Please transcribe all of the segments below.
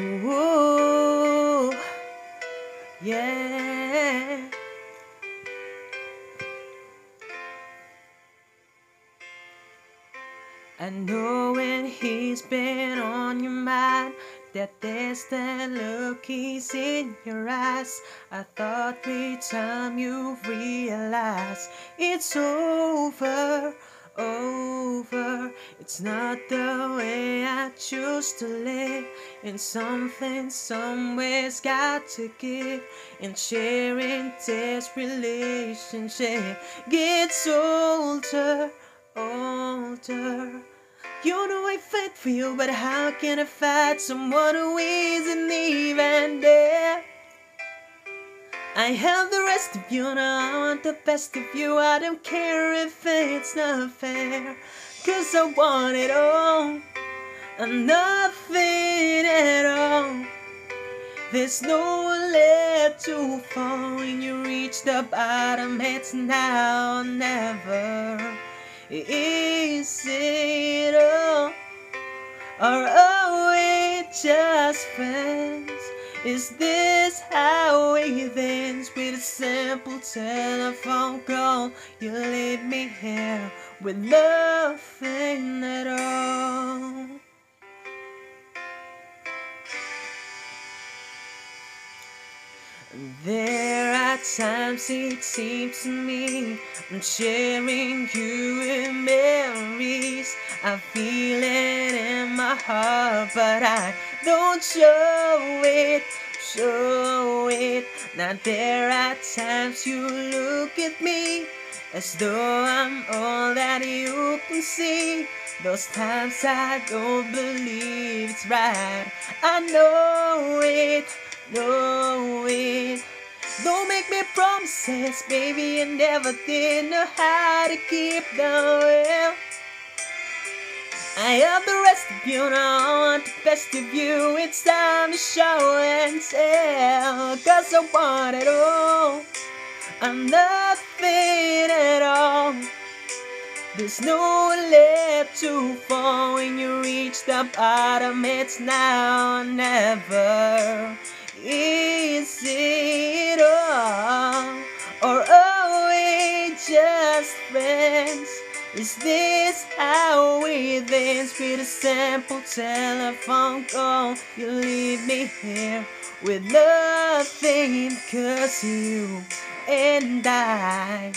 Ooh, yeah. I know when he's been on your mind that there's that look he's in your eyes. I thought with time you realize it's over, over. It's not the way I choose to live. And something somewhere's got to give. And sharing this relationship gets older, older. You know I fight for you, but how can I fight someone who isn't even there? I have the rest of you, now I want the best of you. I don't care if it's not fair, cause I want it all, and nothing at all. There's no left to fall when you reach the bottom, it's now or never. Is it all? Or are we just friends? Is this how it ends with a simple telephone call? You leave me here with nothing at all. There are times it seems to me I'm sharing you in memories. I feel it in my heart, but I don't show it, show it. Now there are times you look at me as though I'm all that you can see. Those times I don't believe it's right. I know it, know it. Don't make me promises, baby, you never did know how to keep them well. I have the rest of you, now I want the best of you. It's time to show and tell, cause I want it all. I'm nothing at all. There's no left to fall when you reach the bottom. It's now or never. Is it all? Or are we just friends? Is this how we dance with a simple telephone call? You leave me here with nothing, cause you and I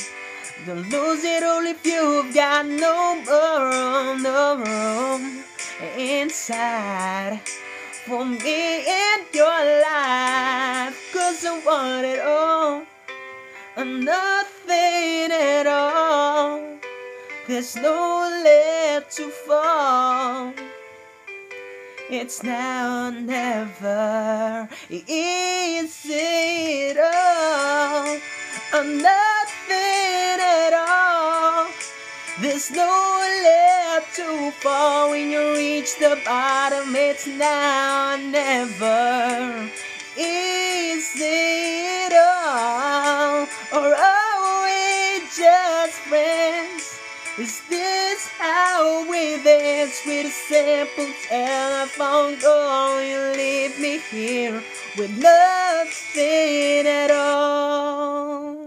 don't lose it all if you've got no room, no room inside for me in your life. Cause I want it all and nothing at all. There's no left to fall. It's now or never. All or nothing at all? There's no left to fall when you reach the bottom. It's now or never. Is it all or are we just friends? Is this how we dance with a simple telephone call? You leave me here with nothing at all.